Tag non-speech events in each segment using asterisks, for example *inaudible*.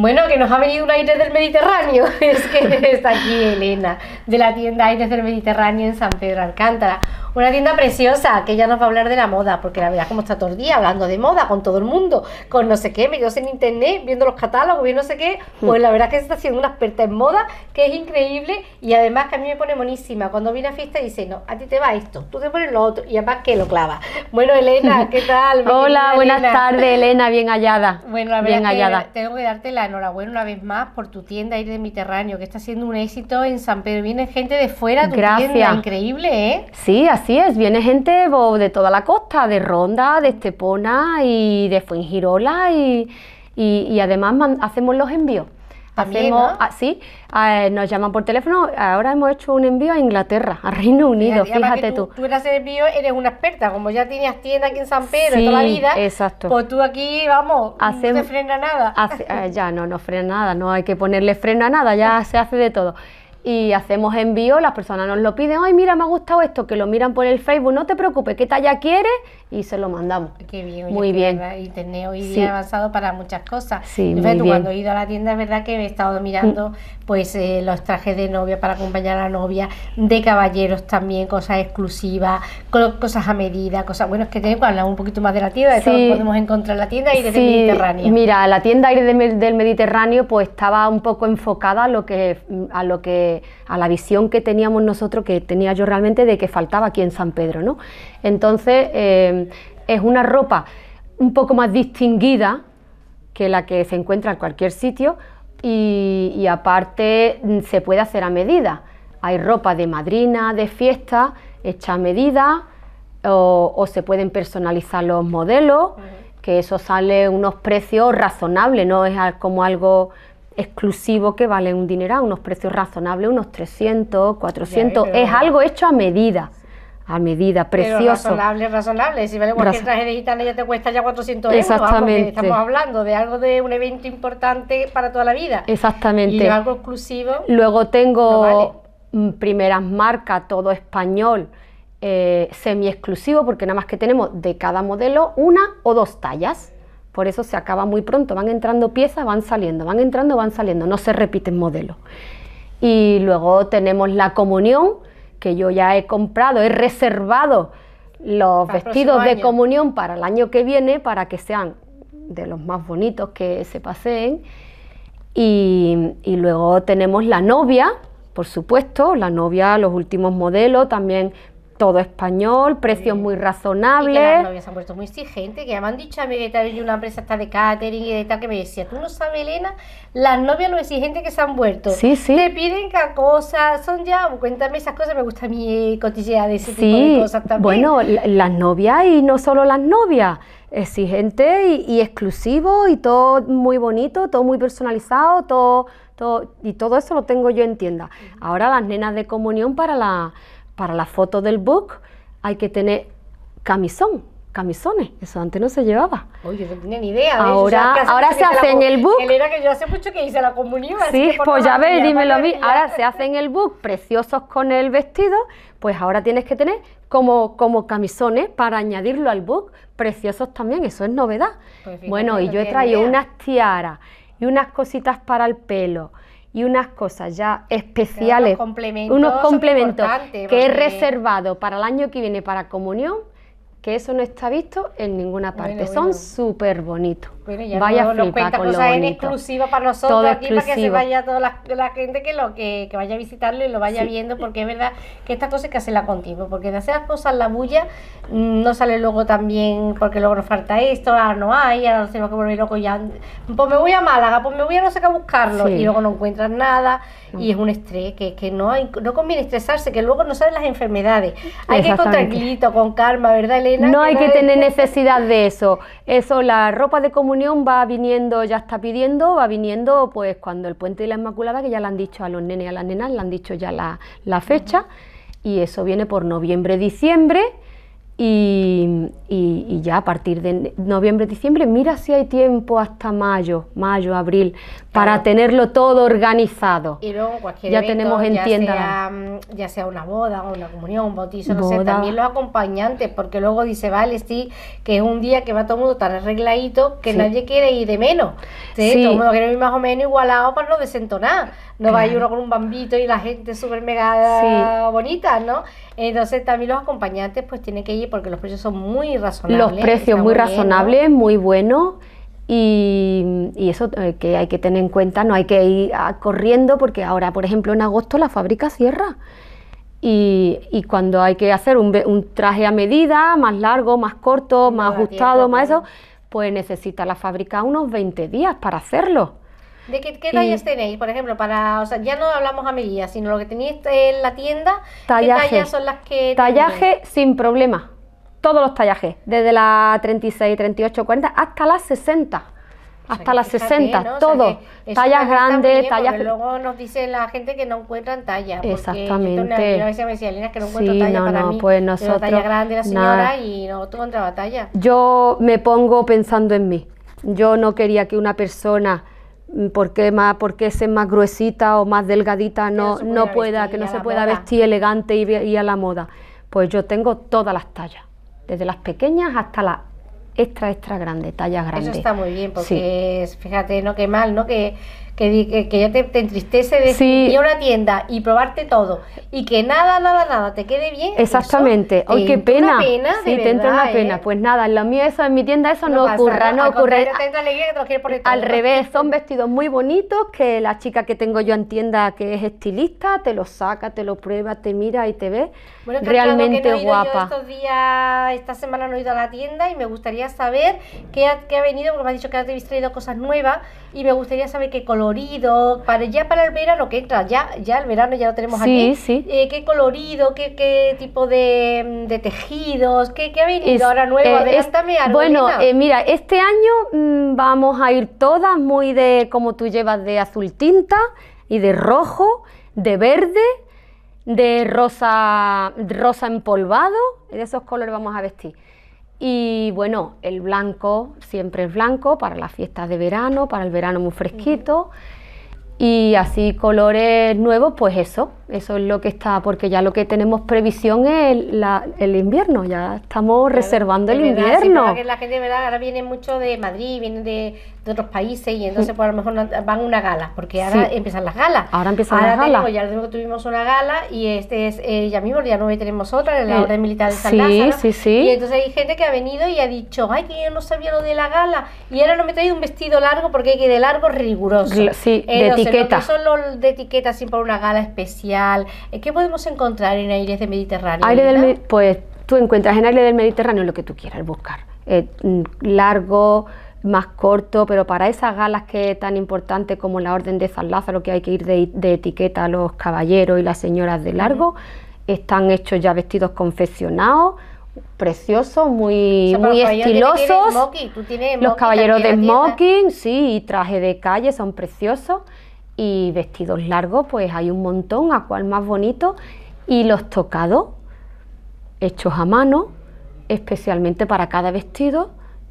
Bueno, que nos ha venido un aire del Mediterráneo. *laughs* Es que está aquí Elena, de la tienda Aires del Mediterráneo en San Pedro Alcántara. Una tienda preciosa que ya nos va a hablar de la moda, porque la verdad como está todo el día hablando de moda con todo el mundo, con no sé qué, medios en internet, viendo los catálogos, viendo no sé qué, pues la verdad es que se está haciendo una experta en moda que es increíble y además que a mí me pone monísima. Cuando viene a fiesta dice, no, a ti te va esto, tú te pones lo otro y además que lo clava. Bueno, Elena, ¿qué *laughs* tal? Hola, buenas tardes, Elena, bien hallada. Bueno, la verdad bien hallada. tengo que darte la enhorabuena una vez más por tu tienda Aire de Mediterráneo, que está siendo un éxito en San Pedro. Viene gente de fuera, tu Gracias. tienda, increíble, ¿eh? Sí, así es, viene gente de toda la costa, de Ronda, de Estepona y de Fuengirola y, y, además hacemos los envíos. hacemos, así, ah, nos llaman por teléfono. Ahora hemos hecho un envío a Inglaterra, a Reino Unido, fíjate, tú, tú. eres envío, eres una experta, como ya tenías tienda aquí en San Pedro toda la vida. Exacto. Pues tú aquí, vamos, no te frena nada. Eh, ya no, no frena nada, no hay que ponerle freno a nada, ya *laughs* se hace de todo y hacemos envío, las personas nos lo piden, ay mira, me ha gustado esto, que lo miran por el Facebook, no te preocupes, ¿qué talla quieres? Y se lo mandamos. Qué bien, muy bien. Internet hoy día avanzado para muchas cosas. Sí, muy bien. cuando he ido a la tienda es verdad que he estado mirando pues eh, los trajes de novia para acompañar a la novia, de caballeros también, cosas exclusivas, cosas a medida, cosas, bueno, es que tengo que hablar un poquito más de la tienda, de todo podemos encontrar la tienda Aire del Mediterráneo. Mira, la tienda Aire del Mediterráneo pues estaba un poco enfocada a lo que, a lo que a la visión que teníamos nosotros, que tenía yo realmente de que faltaba aquí en San Pedro. ¿no? Entonces, eh, es una ropa un poco más distinguida que la que se encuentra en cualquier sitio y, aparte mm, se puede hacer a medida. Hay ropa de madrina, de fiesta, hecha a medida o, o se pueden personalizar los modelos, que eso sale unos precios razonables, no es como algo exclusivo que vale un dineral, unos precios razonables, unos 300, 400, es algo hecho a medida. A medida, precioso. Pero razonable, razonable. Si vale cualquier traje digital ya te cuesta ya 400 euros. Exactamente. estamos hablando de algo de un evento importante para toda la vida. Exactamente. Y algo exclusivo. Luego tengo primeras marcas, todo español, eh, semi exclusivo, porque nada más que tenemos de cada modelo una o dos tallas. Por eso se acaba muy pronto, van entrando piezas, van saliendo, van entrando, van saliendo, no se repiten modelos. Y luego tenemos la comunión, que yo ya he comprado, he reservado los vestidos de comunión para el año que viene, para que sean de los más bonitos que se paseen. Y, y luego tenemos la novia, por supuesto, la novia, los últimos modelos, también todo español, precios muy razonables. Y que las novias se han puesto muy exigentes, que ya me han dicho a mí que tal una empresa está de catering y de tal, que me decía, tú no sabes, Elena, las novias lo exigentes que se han vuelto. Sí, sí. Te piden cada cosa, son ya, cuéntame esas cosas, me gusta a mí cotillear de ese tipo de cosas también. Bueno, las novias y no solo las novias, exigente y, y, exclusivo y todo muy bonito, todo muy personalizado, todo, todo, y todo eso lo tengo yo en tienda. Ahora las nenas de comunión para la para la foto del book hay que tener camisón, camisones, eso antes no se llevaba. Oye, no tenía ni idea. Ahora, ahora se hace en el book. era que yo hace mucho que hice la comunión. Sí, pues ya ves, dímelo a mí. Ahora se hace en el book preciosos con el vestido, pues ahora tienes que tener como, como camisones para añadirlo al book, preciosos también, eso es novedad. Pues bueno, y yo he traído unas tiaras y unas cositas para el pelo y unas cosas ya especiales, unos complementos, que he reservado para el año que viene para comunión, que eso no está visto en ninguna parte. Son súper bonitos. Vaya no, flipa con cosas en exclusiva para nosotros aquí para que se vaya toda la, gente que lo que, vaya a visitarlo y lo vaya viendo porque es verdad que esta cosa hay que hacerla contigo porque de hacer las cosas la bulla mm, no sale luego también porque luego nos falta esto ahora no hay ahora nos tenemos que volver loco ya. Pues me voy a Málaga pues me voy a no sé qué a buscarlo y luego no encuentran nada y es un estrés que, que no hay, no conviene estresarse que luego no salen las enfermedades. Hay que ir con tranquilito con calma verdad Elena no hay que tener necesidad de eso. Eso la ropa de va viniendo, ya está pidiendo, va viniendo pues cuando el puente de la Inmaculada, que ya le han dicho a los nenes y a las nenas, le han dicho ya la, fecha, y eso viene por noviembre, diciembre, y, y, ya a partir de noviembre, diciembre, mira si hay tiempo hasta mayo, mayo, abril, para tenerlo todo organizado. Y luego cualquier ya tenemos en ya tienda. Sea, ya sea una boda, una comunión, un bautizo, no sé, también los acompañantes, porque luego dice, vale, sí, que es un día que va todo el mundo tan arregladito que nadie quiere ir de menos. ¿sí? Todo el mundo quiere ir más o menos igualado para no desentonar. No va a ir uno con un bambito y la gente súper mega bonita, ¿no? Entonces también los acompañantes pues tienen que ir porque los precios son muy razonables. Los precios muy razonables, muy buenos. Y, eso eh, que hay que tener en cuenta, no hay que ir corriendo porque ahora, por ejemplo, en agosto la fábrica cierra. Y, cuando hay que hacer un, traje a medida, más largo, más corto, más ajustado, más eso, pues necesita la fábrica unos 20 días para hacerlo. ¿De qué, tallas tenéis? Por ejemplo, para, o sea, ya no hablamos a medida, sino lo que tenéis en la tienda, ¿qué tallas son las que Tallaje sin problema. Todos los tallajes, desde la 36, 38, 40 hasta las 60 hasta las 60, todo. tallas grandes, tallas. Luego nos dice la gente que no encuentran talla. Exactamente. Yo a veces me decía, Lina, que no encuentro talla no, para no, mí. Pues nosotros. talla grande la señora y no tú encontraba talla. Yo me pongo pensando en mí. Yo no quería que una persona mm, porque más porque es más gruesita o más delgadita no, no, pueda que no se pueda vestir elegante y, y a la moda pues yo tengo todas las tallas desde las pequeñas hasta las extra, extra grande, talla grande. Eso está muy bien, porque fíjate, no qué mal, ¿no? Que que, que ya te, entristece de ir a una tienda y probarte todo y que nada, nada, nada te quede bien. Exactamente. Hoy qué pena. pena sí, te entra una pena. ¿eh? Pues nada, en lo mío eso, en mi tienda eso no, ocurra, no ocurre. Al revés, son vestidos muy bonitos que la chica que tengo yo en tienda que es estilista te los saca, te lo prueba, te mira y te ve realmente guapa. estos días, esta semana no he ido a la tienda y me gustaría saber qué ha, qué ha venido, porque me has dicho que has traído cosas nuevas y me gustaría saber qué colorido, para ya para el verano que entra, ya, ya el verano ya lo tenemos aquí, sí. Eh, qué colorido, qué, qué tipo de, de tejidos, qué, qué ha venido ahora nuevo, eh, adelántame algo. Bueno, eh, mira, este año mm, vamos a ir todas muy de, como tú llevas, de azul tinta y de rojo, de verde, de rosa, rosa empolvado, de esos colores vamos a vestir. Y bueno, el blanco siempre es blanco para las fiestas de verano, para el verano muy fresquito. Y así colores nuevos, pues eso, eso es lo que está, porque ya lo que tenemos previsión es el invierno, ya estamos reservando el invierno. la gente verdad ahora viene mucho de Madrid, viene de, otros países y entonces pues a lo mejor van a una gala, porque ahora empiezan las galas. Ahora empiezan las galas. ya tuvimos una gala y este es eh, ya mismo, ya no tenemos otra, en la Orden Militar de San sí, Sí, sí, Y entonces hay gente que ha venido y ha dicho, ay, que yo no sabía lo de la gala y ahora no me he traído un vestido largo porque hay que ir de largo riguroso. Sí, de etiqueta. Lo son los de etiqueta sin por una gala especial. ¿Qué podemos encontrar en Aires del Mediterráneo? Aire del, pues tú encuentras en Aire del Mediterráneo lo que tú quieras buscar. Eh, mm, largo, más corto, pero para esas galas que es tan importante como la Orden de San Lázaro, que hay que ir de, etiqueta a los caballeros y las señoras de largo, están hechos ya vestidos confeccionados, preciosos, muy, muy estilosos. los caballeros de smoking, sí, y traje de calle son preciosos. Y vestidos largos, pues hay un montón, a cual más bonito. Y los tocados, hechos a mano, especialmente para cada vestido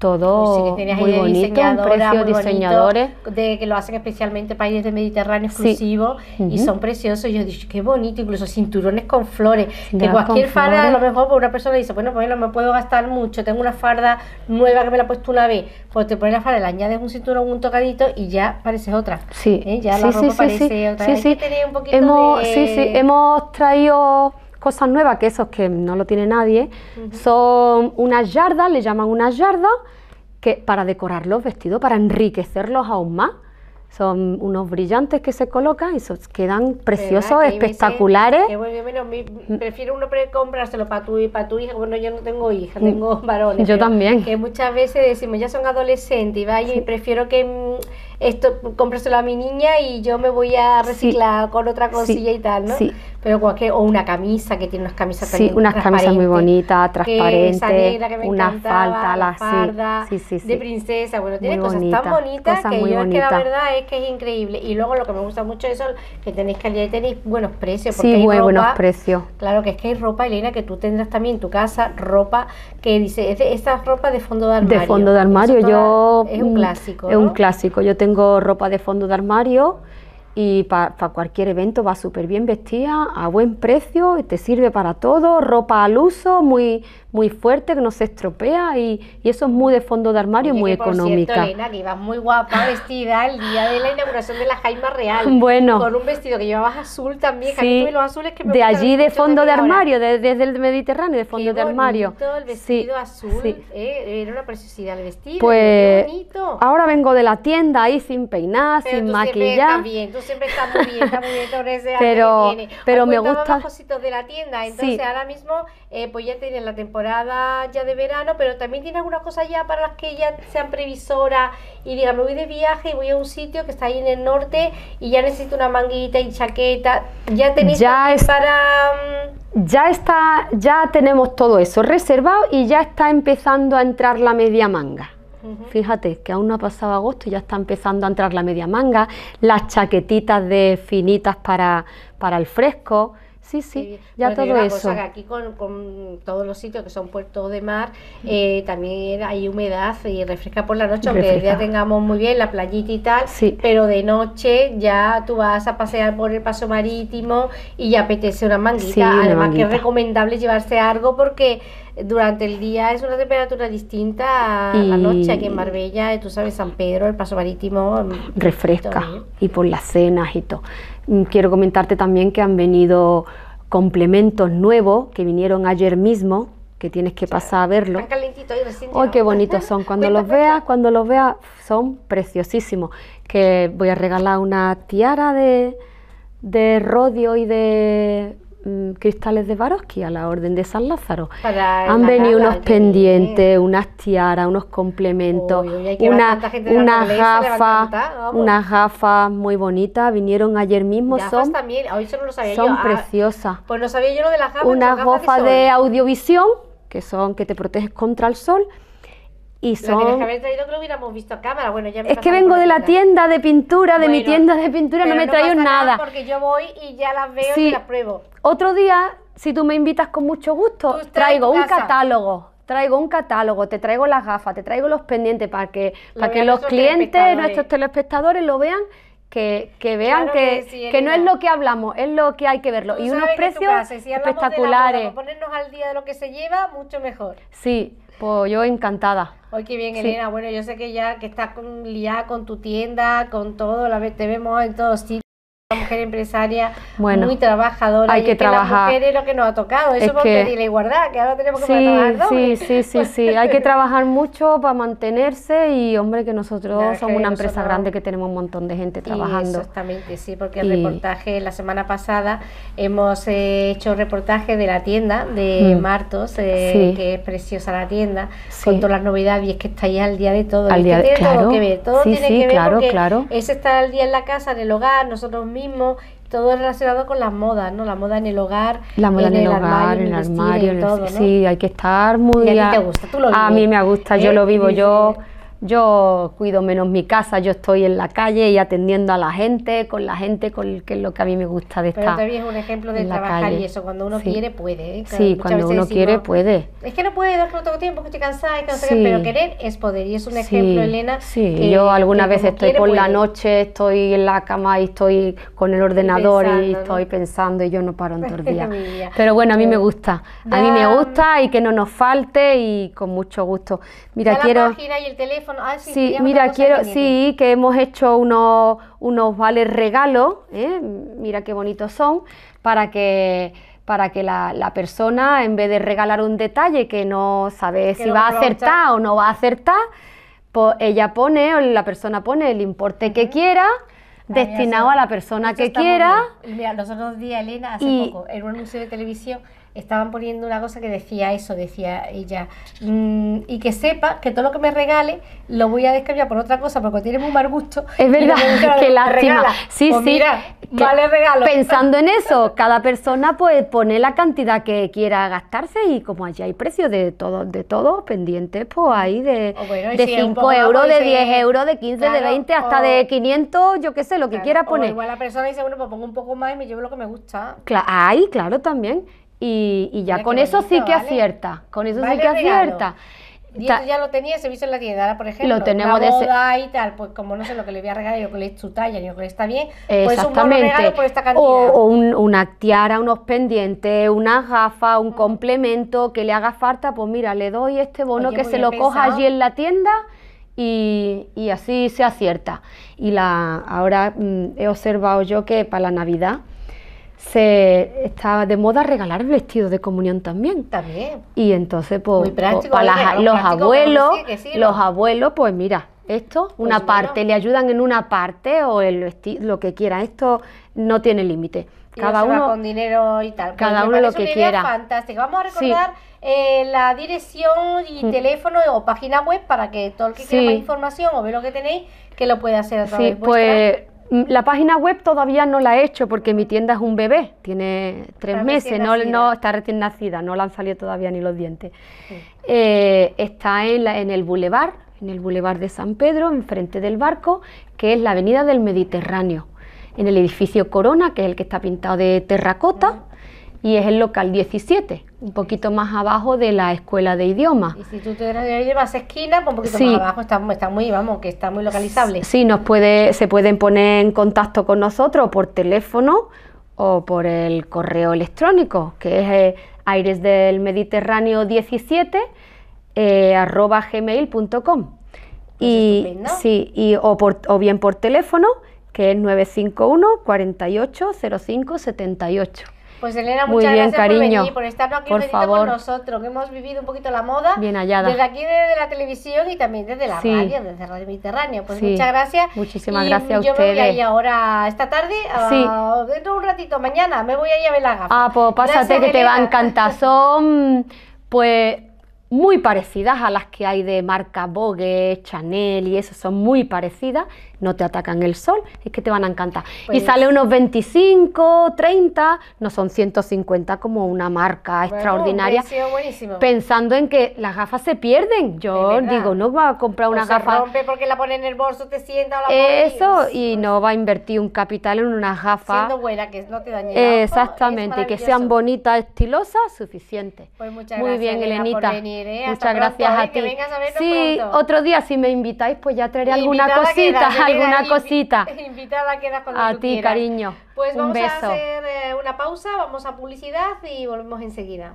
todo pues muy bonito, un precio diseñadores. de que lo hacen especialmente países del Mediterráneo exclusivo y son preciosos. Yo he dicho, qué bonito, incluso cinturones con flores. que cualquier farda, a lo mejor pues una persona dice, bueno, pues no me puedo gastar mucho, tengo una farda nueva que me la he puesto una vez, pues te pones la farda, le añades un cinturón, un tocadito y ya pareces otra. Sí, ¿Eh? ya la ropa parece otra. Sí, hemos, sí, sí, hemos traído cosas nuevas, que esos que no lo tiene nadie, son unas yardas, le llaman unas yardas, que para decorar los vestidos, para enriquecerlos aún más. Son unos brillantes que se colocan y quedan preciosos, espectaculares. prefiero uno comprárselo para tu, para tu hija. Bueno, yo no tengo hija, mm, tengo *laughs* varones. Yo también. Que muchas veces decimos, ya son adolescentes y vaya, y prefiero que mm, esto cómpraselo a mi niña y yo me voy a reciclar con otra cosilla y tal, ¿no? Pero cualquier, o una camisa, que tiene unas camisas Sí, unas camisas muy bonitas, transparentes, una falta, la de princesa, bueno, tiene cosas tan bonitas que yo es que la verdad es que es increíble. Y luego lo que me gusta mucho es eso, que tenéis que día tenéis buenos precios. Porque sí, hay buenos precios. Claro que es que hay ropa, Elena, que tú tendrás también en tu casa, ropa que dice, es de, esta ropa de fondo de armario. De fondo de armario, yo... Es un mm, clásico. Es un clásico, yo tengo ropa de fondo de armario y para cualquier evento va súper bien vestida, a buen precio, te sirve para todo, ropa al uso, muy, muy fuerte, que no se estropea y, eso es muy de fondo de armario, muy económica. Cierto, Elena, que ibas muy guapa vestida el día de la inauguración de la Jaima Real. Bueno. Con un vestido que llevabas azul también, sí, los azules que me De allí de fondo de armario, desde el Mediterráneo, de fondo de armario. el vestido azul, eh, era una preciosidad el vestido. Pues ahora vengo de la tienda ahí sin peinar, sin maquillar. Bien, tú siempre estás muy bien, estás muy bien ese *laughs* pero, pero me gusta. Cositos de la tienda, entonces ahora mismo eh, pues ya tienen la temporada ya de verano, pero también tiene algunas cosas ya para las que ya sean previsoras y digan, me voy de viaje y voy a un sitio que está ahí en el norte y ya necesito una manguita y chaqueta. Ya tenéis ya para... Ya está, ya tenemos todo eso reservado y ya está empezando a entrar la media manga. Fíjate que aún no ha pasado agosto y ya está empezando a entrar la media manga, las chaquetitas de finitas para, para el fresco. Sí, sí, ya todo eso. aquí con, todos los sitios que son puertos de mar, eh, también hay humedad y refresca por la noche, aunque el día tengamos muy bien la playita y tal, pero de noche ya tú vas a pasear por el paso marítimo y ya apetece una manguita. Además que es recomendable llevarse algo porque durante el día es una temperatura distinta a la noche aquí en Marbella, tú sabes, San Pedro, el paso marítimo. Mm, refresca y por las cenas y todo. Mm, quiero comentarte también que han venido complementos nuevos que vinieron ayer mismo, que tienes que pasar a verlo. ¡Ay, qué bonitos son! *laughs* Cuando los veas, cuando los veas, son preciosísimos. Que voy a regalar una tiara de, de rodio y de Mm, cristales de Varoski a la Orden de San Lázaro. Han venido unos pendientes, unas tiaras, unos complementos, unas gafas, unas gafas muy bonitas. Vinieron ayer mismo. son también, hoy no lo sabía son yo. Ah, preciosas. pues no sabía yo lo de las gafas. Unas gafas de audiovisión que son que te protegen contra el sol y son... que haber traído que lo hubiéramos visto a cámara. Bueno, ya es que vengo de la tienda de pintura, de mi tienda de pintura, no me no traigo nada. Porque yo voy y ya las veo y las pruebo. Otro día, si tú me invitas con mucho gusto, traigo un catálogo. Traigo un catálogo, te traigo las gafas, te traigo los pendientes para que, para que los clientes, nuestros telespectadores lo vean que, que, vean que, que, no es lo que hablamos, es lo que hay que verlo. y unos precios espectaculares. ponernos al día de lo que se lleva, mucho mejor. Sí, pues yo encantada. Hoy qué bien, Elena. Bueno, yo sé que ya que estás con, liada con tu tienda, con todo, la te vemos en todos sitios mujer empresaria muy trabajadora. Hay que, trabajar. La mujer es lo que nos ha tocado. Eso es por que... la igualdad, que ahora tenemos que sí, trabajar doble. Sí, sí, sí, sí. Hay que trabajar mucho para mantenerse y, hombre, que nosotros somos una empresa grande que tenemos un montón de gente trabajando. exactamente, sí, porque el reportaje, la semana pasada hemos eh, hecho reportaje de la tienda de mm. Martos, eh, que es preciosa la tienda, con todas las novedades y es que está ahí al día de todo. Al día de, claro. todo que ver, todo tiene que ver claro, porque claro. es estar al día en la casa, en el hogar, nosotros mismos todo relacionado con las modas, ¿no? La moda en el hogar, la moda en, el, hogar, en el armario, todo, sí, hay que estar muy. ¿Y a ti te gusta? ¿Tú lo A mí me gusta, yo lo vivo, yo yo cuido menos mi casa, yo estoy en la calle y atendiendo a la gente, con la gente, con que es lo que a mí me gusta de estar. Pero también es un ejemplo de trabajar y eso, cuando uno quiere puede. ¿eh? sí, cuando uno quiere puede. Es que no puede, no tengo tiempo, que estoy cansada, que no sé pero querer es poder y es un ejemplo, Elena. Sí, yo algunas veces estoy por la noche, estoy en la cama y estoy con el ordenador y, estoy pensando y yo no paro en todo el *laughs* día. pero bueno, a mí me gusta, a mí me gusta y que no nos falte y con mucho gusto. Mira, quiero... La página y el teléfono Ah, sí, mira, quiero, sí, que hemos hecho unos, unos vales regalos, ¿eh? mira qué bonitos son, para que para que la, persona, en vez de regalar un detalle que no sabe si va a acertar o no va a acertar, pues ella pone, o la persona pone el importe que quiera, destinado a la persona que quiera. Mira, los otros días, Elena, hace poco, en un anuncio de televisión, estaban poniendo una cosa que decía eso, decía ella, mm, y que sepa que todo lo que me regale lo voy a descargar por otra cosa porque tiene muy mal gusto. Es verdad, que lástima. Sí, pues sí, vale regalo. Pensando en eso, *laughs* cada persona pues pone la cantidad que quiera gastarse y como allí hay precios de todo, de todo pendientes, pues hay de, de 5 euros, de 10 euros, de 15, de 20, hasta de 500, yo qué sé, lo que quiera poner. igual la persona dice, bueno, pues pongo un poco más y me llevo lo que me gusta. Claro, hay, claro, también. Y, ya con eso sí que acierta, con eso sí que acierta. Y esto ya lo tenía visto en la tienda, ahora por ejemplo, lo tenemos una boda y tal, pues como no sé lo que le voy a regalar, yo que le es su talla, yo que le está bien, pues un regalo por esta cantidad. O, una tiara, unos pendientes, una gafa, un complemento que le haga falta, pues mira, le doy este bono que se lo coja allí en la tienda y, y, así se acierta. Y la ahora mm, he observado yo que para la Navidad se está de moda regalar el vestido de comunión también. También. Y entonces, pues, pues para los abuelos, los abuelos, pues mira, esto, pues una parte, le ayudan en una parte o el vestido, lo que quiera, esto no tiene límite. Cada uno con dinero y tal. Cada uno lo que quiera. Fantástico. Vamos a recordar eh, la dirección y mm. teléfono o página web para que todo el que quiera más información o ve lo que tenéis que lo pueda hacer a través sí, pues Mm, la página web todavía no la he hecho porque mi tienda es un bebé, tiene tres meses, no, no, está recién nacida, no le han salido todavía ni los dientes. Eh, está en, en el bulevar, en el bulevar de San Pedro, enfrente del barco, que es la avenida del Mediterráneo, en el edificio Corona, que es el que está pintado de terracota y es el local 17, un poquito más abajo de la escuela de idiomas. Y si tú te llevas esquina, pues un poquito más abajo está, está, muy, vamos, que está muy localizable. Sí, nos puede, se pueden poner en contacto con nosotros por teléfono o por el correo electrónico, que es eh, aires del Mediterráneo 17 eh, arroba gmail.com. Pues y sí, y, o, por, o bien por teléfono, que es 951 48 05 78. Pues Elena, muchas gracias por venir, por estar aquí por favor. con nosotros, que hemos vivido un poquito la moda. Bien hallada. Desde aquí, desde la televisión y también desde la radio, desde Radio Mediterráneo. Pues muchas gracias. Muchísimas gracias a ustedes. Yo me voy a ir ahora, esta tarde, dentro de un ratito, mañana, me voy a ir a ver la gafa. Ah, pues pásate que te va a encantar. *laughs* Son, pues muy parecidas a las que hay de marca Vogue, Chanel y eso, son muy parecidas, no te atacan el sol, es que te van a encantar. y pues sale unos 25, 30, no son 150 como una marca extraordinaria. Pensando en que las gafas se pierden. Yo digo, no va a comprar una gafa. Se rompe porque la pone en el bolso, te sienta la Eso, y no va a invertir un capital en unas gafas. Siendo buena, que no te dañe Exactamente, que sean bonitas, estilosas, suficiente. Pues muchas Muy bien, Elenita. ¿eh? Muchas gracias a ti. sí, otro día si me invitáis, pues ya traeré alguna cosita, alguna cosita. *laughs* Invitada quedas cuando A ti, cariño. Pues vamos a hacer eh, una pausa, vamos a publicidad y volvemos enseguida.